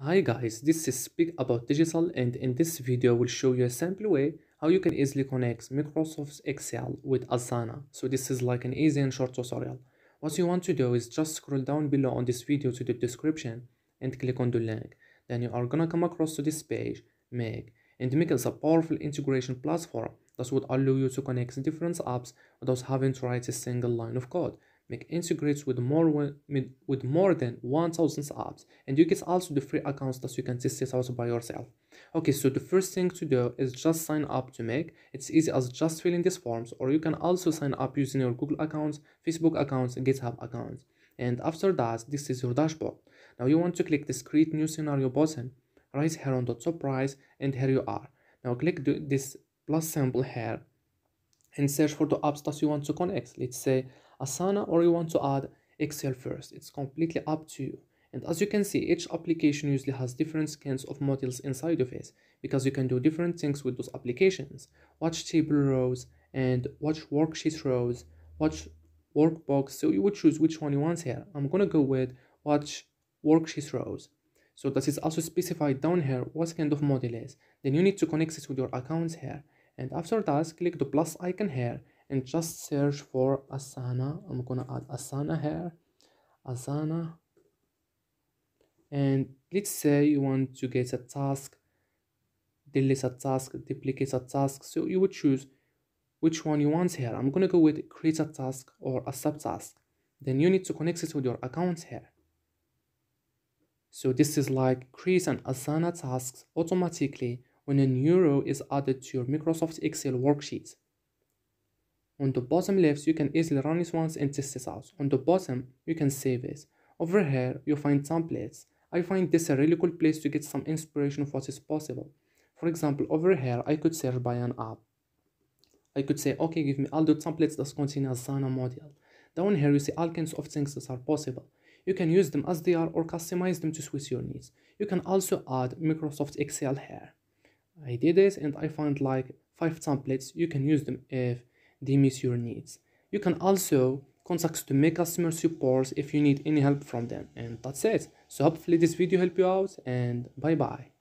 Hi guys, this is Speak About Digital and in this video I will show you a simple way how you can easily connect Microsoft Excel with Asana. So this is like an easy and short tutorial. What you want to do is just scroll down below on this video to the description and click on the link. Then you are gonna come across to this page, Make. And Make is a powerful integration platform that would allow you to connect different apps without having to write a single line of code. Make integrates with more with more than 1000 apps. And you get also the free accounts that you can test it out by yourself. Okay so the first thing to do is just sign up to make. It's easy as just filling these forms or you can also sign up using your google accounts facebook accounts github accounts. And after that this is your dashboard. Now you want to click this create new scenario button. Right here on the top right and here you are. Now click this plus symbol here and search for the apps that you want to connect let's say Asana or you want to add Excel first. It's completely up to you. And as you can see, each application usually has different skins of modules inside of it because you can do different things with those applications. Watch table rows and watch worksheet rows, watch workbooks. So you would choose which one you want here. I'm gonna go with watch worksheet rows. So that is also specified down here what kind of model is. Then you need to connect it with your accounts here. And after that, click the plus icon here and just search for Asana. I'm gonna add Asana here, Asana. And let's say you want to get a task, delete a task, duplicate a task. So you would choose which one you want here. I'm gonna go with create a task or a subtask. Then you need to connect it with your account here. So this is like create an Asana tasks automatically when a new row is added to your Microsoft Excel worksheet. On the bottom left, you can easily run it once and test it out. On the bottom, you can save it. Over here, you find templates. I find this a really cool place to get some inspiration of what is possible. For example, over here, I could search by an app. I could say, okay, give me all the templates that contain a Asana module. Down here, you see all kinds of things that are possible. You can use them as they are or customize them to suit your needs. You can also add Microsoft Excel here. I did it and I found like five templates. You can use them if they meet your needs. You can also contact to make customer support if you need any help from them and that's it. So hopefully this video helped you out and bye bye.